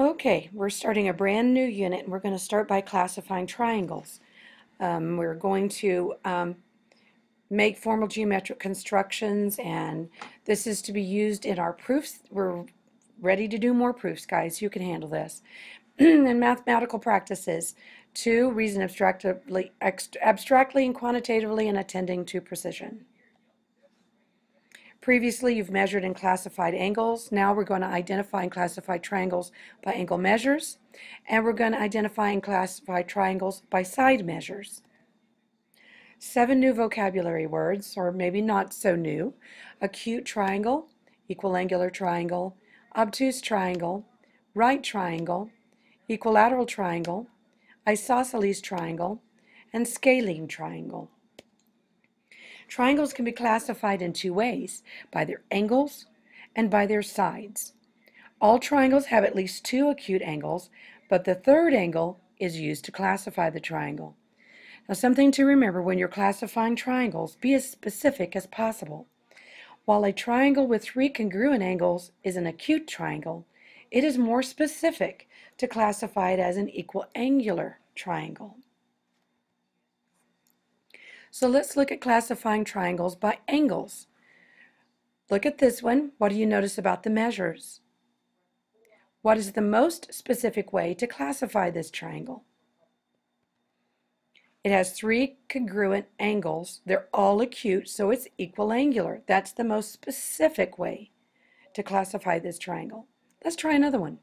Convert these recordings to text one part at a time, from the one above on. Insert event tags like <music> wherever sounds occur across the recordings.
Okay, we're starting a brand new unit and we're going to start by classifying triangles. Um, we're going to um, make formal geometric constructions and this is to be used in our proofs. We're ready to do more proofs, guys. You can handle this. <clears throat> and mathematical practices. Two, reason abstractly, abstractly and quantitatively and attending to precision. Previously, you've measured and classified angles. Now we're going to identify and classify triangles by angle measures. And we're going to identify and classify triangles by side measures. Seven new vocabulary words, or maybe not so new. Acute triangle, equiangular triangle, obtuse triangle, right triangle, equilateral triangle, isosceles triangle, and scalene triangle. Triangles can be classified in two ways, by their angles and by their sides. All triangles have at least two acute angles, but the third angle is used to classify the triangle. Now something to remember when you're classifying triangles, be as specific as possible. While a triangle with three congruent angles is an acute triangle, it is more specific to classify it as an equiangular triangle. So let's look at classifying triangles by angles. Look at this one. What do you notice about the measures? What is the most specific way to classify this triangle? It has three congruent angles. They're all acute, so it's equiangular. That's the most specific way to classify this triangle. Let's try another one.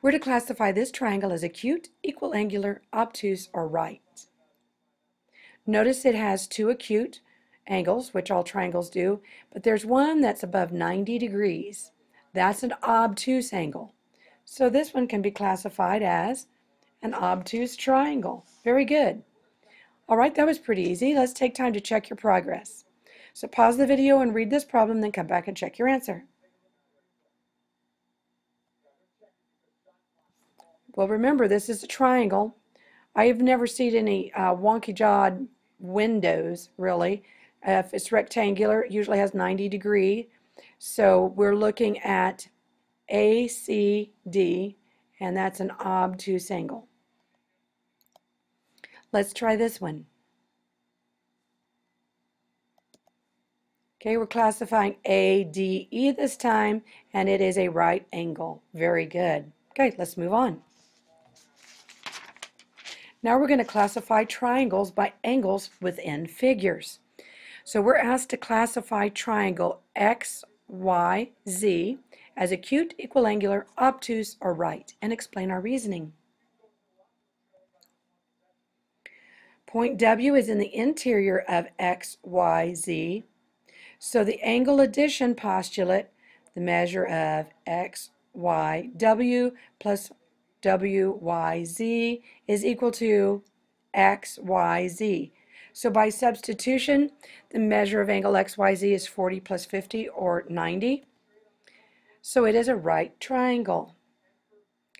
We're to classify this triangle as acute, equiangular, obtuse, or right. Notice it has two acute angles, which all triangles do, but there's one that's above 90 degrees. That's an obtuse angle. So this one can be classified as an obtuse triangle. Very good. All right, that was pretty easy. Let's take time to check your progress. So pause the video and read this problem, then come back and check your answer. Well, remember, this is a triangle. I have never seen any uh, wonky-jawed windows, really. Uh, if it's rectangular, it usually has 90 degree. So we're looking at ACD, and that's an obtuse angle. Let's try this one. Okay, we're classifying ADE this time, and it is a right angle. Very good. Okay, let's move on. Now we're going to classify triangles by angles within figures. So we're asked to classify triangle XYZ as acute, equiangular, obtuse, or right, and explain our reasoning. Point W is in the interior of XYZ. So the angle addition postulate, the measure of XYW plus wyz is equal to xyz. So by substitution, the measure of angle xyz is 40 plus 50, or 90. So it is a right triangle.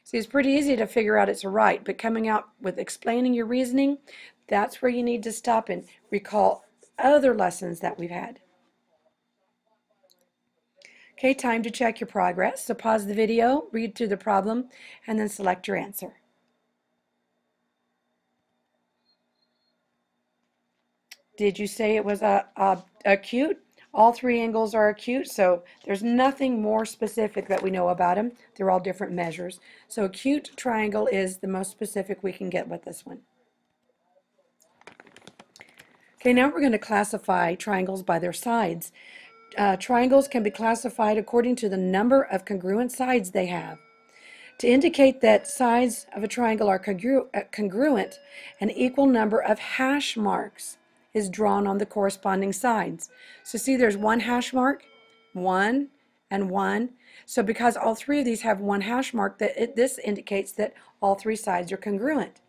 See, it's pretty easy to figure out it's a right, but coming out with explaining your reasoning, that's where you need to stop and recall other lessons that we've had. Okay, time to check your progress. So pause the video, read through the problem, and then select your answer. Did you say it was uh, a, a, acute? All three angles are acute, so there's nothing more specific that we know about them. They're all different measures. So acute triangle is the most specific we can get with this one. Okay, now we're going to classify triangles by their sides uh, triangles can be classified according to the number of congruent sides they have. To indicate that sides of a triangle are congru uh, congruent, an equal number of hash marks is drawn on the corresponding sides. So see there's one hash mark, one, and one. So because all three of these have one hash mark, that it, this indicates that all three sides are congruent.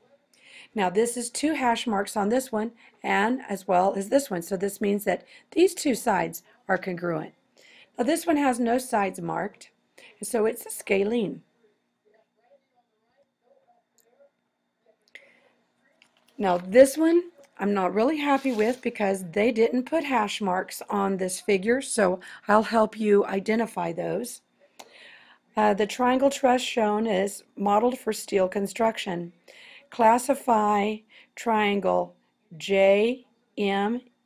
Now this is two hash marks on this one and as well as this one. So this means that these two sides are congruent. Now this one has no sides marked, so it's a scalene. Now this one I'm not really happy with because they didn't put hash marks on this figure, so I'll help you identify those. Uh, the triangle truss shown is modeled for steel construction. Classify triangle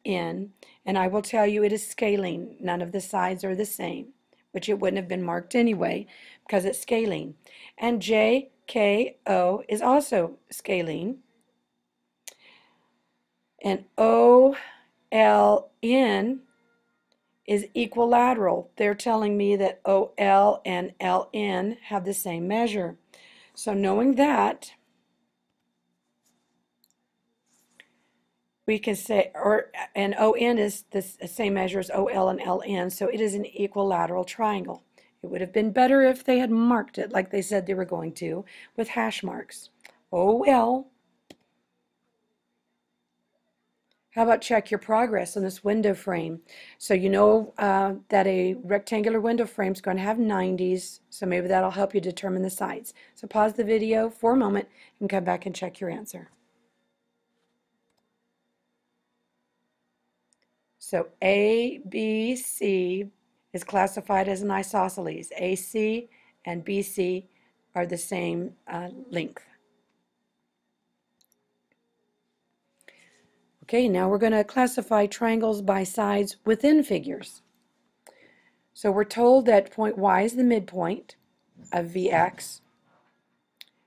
JMN, and I will tell you it is scalene. None of the sides are the same, which it wouldn't have been marked anyway because it's scalene. And JKO is also scalene. And OLN is equilateral. They're telling me that OL and LN have the same measure. So knowing that, we can say, or and ON is the same measure as OL and LN, so it is an equilateral triangle. It would have been better if they had marked it like they said they were going to with hash marks. OL How about check your progress on this window frame? So you know uh, that a rectangular window frame is going to have 90s, so maybe that'll help you determine the sides. So pause the video for a moment and come back and check your answer. So A, B, C is classified as an isosceles. AC and BC are the same uh, length. Okay, now we're going to classify triangles by sides within figures. So we're told that point Y is the midpoint of Vx.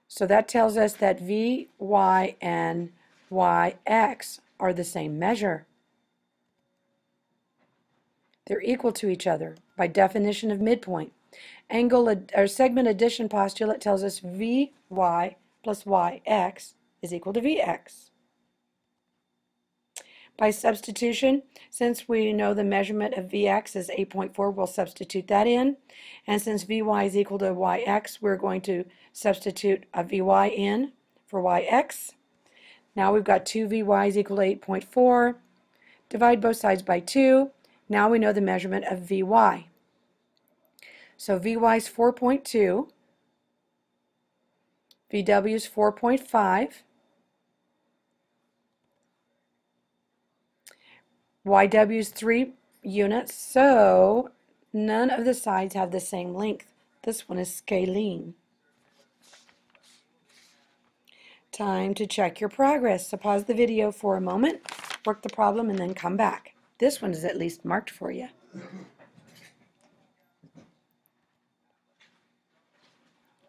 So that tells us that Vy and Yx are the same measure. They're equal to each other by definition of midpoint. Angle or segment addition postulate tells us Vy plus Yx is equal to Vx. By substitution, since we know the measurement of Vx is 8.4, we'll substitute that in. And since Vy is equal to Yx, we're going to substitute a Vy in for Yx. Now we've got 2 Vy is equal to 8.4. Divide both sides by 2. Now we know the measurement of Vy. So Vy is 4.2. VW is 4.5. YW is 3 units, so none of the sides have the same length. This one is scalene. Time to check your progress. So pause the video for a moment, work the problem, and then come back. This one is at least marked for you.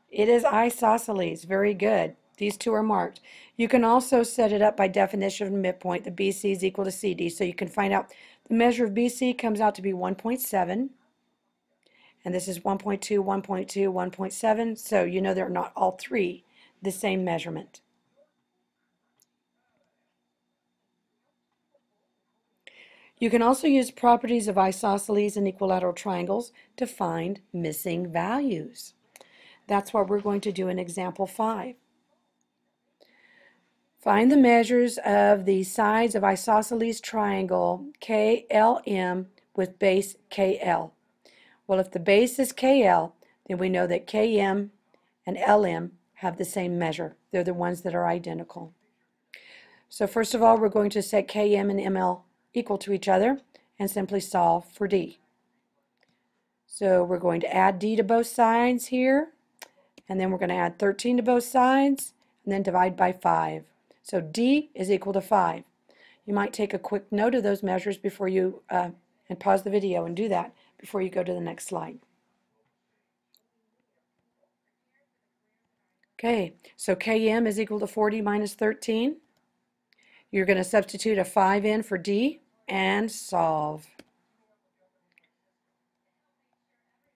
It is isosceles. Very good. These two are marked. You can also set it up by definition of midpoint. The BC is equal to CD. So you can find out the measure of BC comes out to be 1.7. And this is 1.2, 1.2, 1.7. So you know they're not all three the same measurement. You can also use properties of isosceles and equilateral triangles to find missing values. That's what we're going to do in example 5. Find the measures of the sides of isosceles triangle KLM with base KL. Well, if the base is KL, then we know that KM and LM have the same measure. They're the ones that are identical. So first of all, we're going to set KM and ML equal to each other and simply solve for D. So we're going to add D to both sides here, and then we're going to add 13 to both sides, and then divide by 5. So D is equal to 5. You might take a quick note of those measures before you, uh, and pause the video and do that before you go to the next slide. Okay, so Km is equal to 40 minus 13. You're going to substitute a 5 in for D and solve.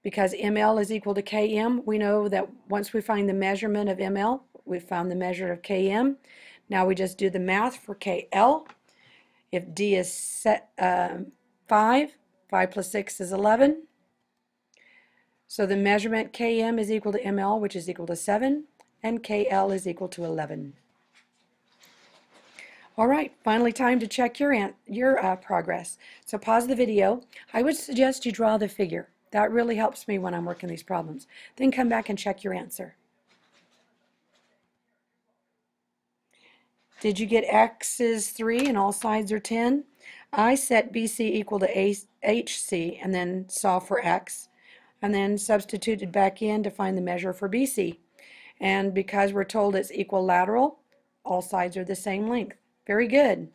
Because ML is equal to Km, we know that once we find the measurement of ML, we've found the measure of Km. Now we just do the math for KL. If D is set, um, 5, 5 plus 6 is 11. So the measurement Km is equal to ML, which is equal to 7, and KL is equal to 11. All right, finally time to check your, your uh, progress. So pause the video. I would suggest you draw the figure. That really helps me when I'm working these problems. Then come back and check your answer. Did you get x is 3 and all sides are 10? I set BC equal to A HC and then solve for x and then substituted back in to find the measure for BC. And because we're told it's equilateral, all sides are the same length. Very good.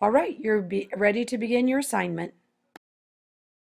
All right, you're ready to begin your assignment.